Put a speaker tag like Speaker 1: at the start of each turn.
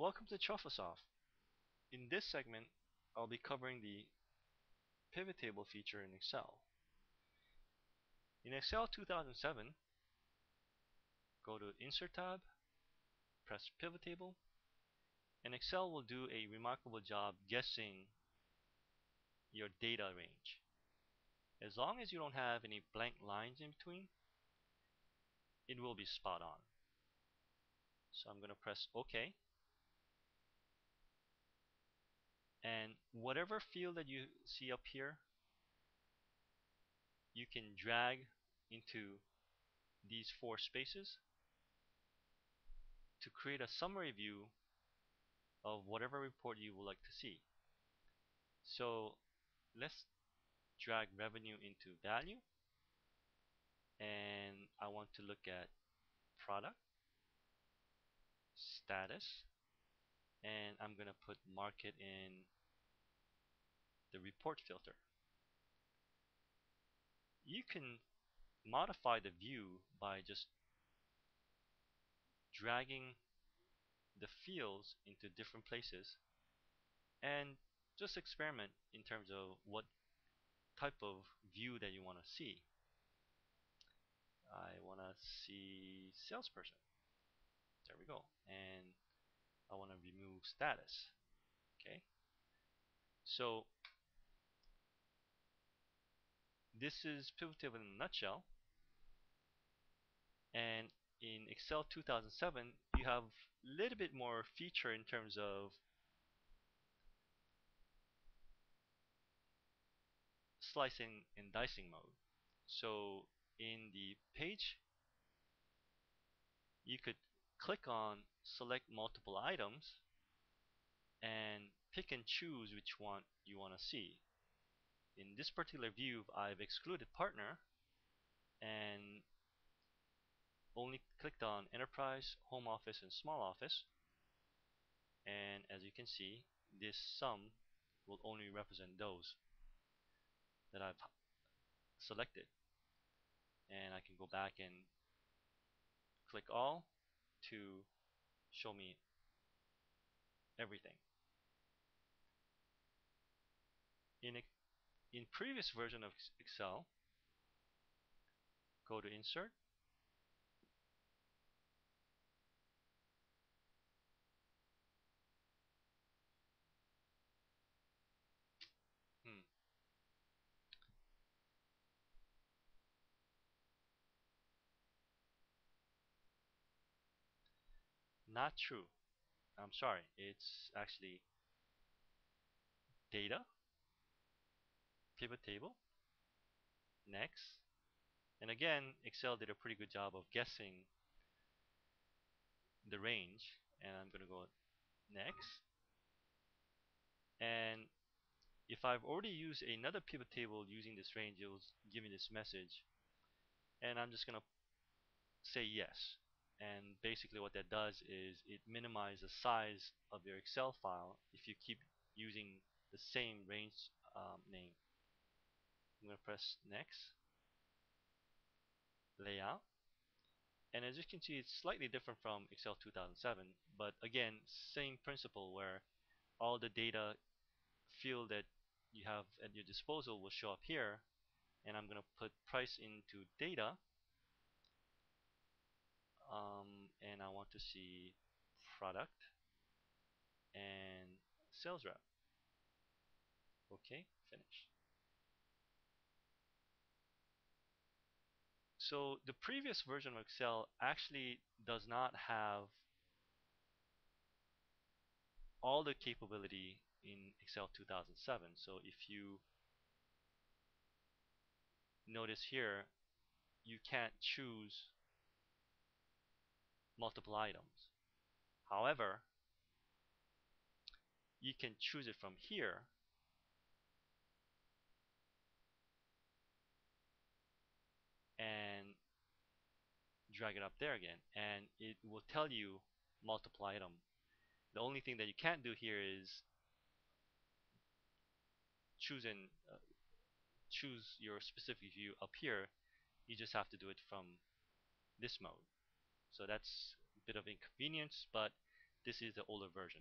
Speaker 1: Welcome to Trufflesoft. In this segment, I'll be covering the pivot table feature in Excel. In Excel 2007, go to Insert tab, press Pivot Table, and Excel will do a remarkable job guessing your data range. As long as you don't have any blank lines in between, it will be spot on. So I'm going to press OK. And whatever field that you see up here, you can drag into these four spaces to create a summary view of whatever report you would like to see. So let's drag revenue into value and I want to look at product status and I'm gonna put market in the report filter you can modify the view by just dragging the fields into different places and just experiment in terms of what type of view that you want to see. I want to see salesperson. There we go. And I want to remove status. Okay. So this is pivot table in a nutshell. And in Excel 2007, you have a little bit more feature in terms of slicing and dicing mode. So in the page, you could click on select multiple items and pick and choose which one you want to see. In this particular view, I've excluded partner and only clicked on enterprise, home office, and small office. And as you can see, this sum will only represent those that I've selected and I can go back and click all to show me everything. In in previous version of Excel go to insert Not true. I'm sorry. It's actually data, pivot table, next. And again, Excel did a pretty good job of guessing the range. And I'm going to go next. And if I've already used another pivot table using this range, it will give me this message. And I'm just going to say yes and basically what that does is it minimizes the size of your Excel file if you keep using the same range um, name. I'm going to press next. Layout. And as you can see it's slightly different from Excel 2007 but again same principle where all the data field that you have at your disposal will show up here. And I'm going to put price into data um, and I want to see product and sales rep. Okay, finish. So the previous version of Excel actually does not have all the capability in Excel 2007. So if you notice here, you can't choose multiple items. However, you can choose it from here. And drag it up there again. And it will tell you multiple item. The only thing that you can't do here is choose and uh, choose your specific view up here. You just have to do it from this mode so that's a bit of inconvenience, but this is the older version.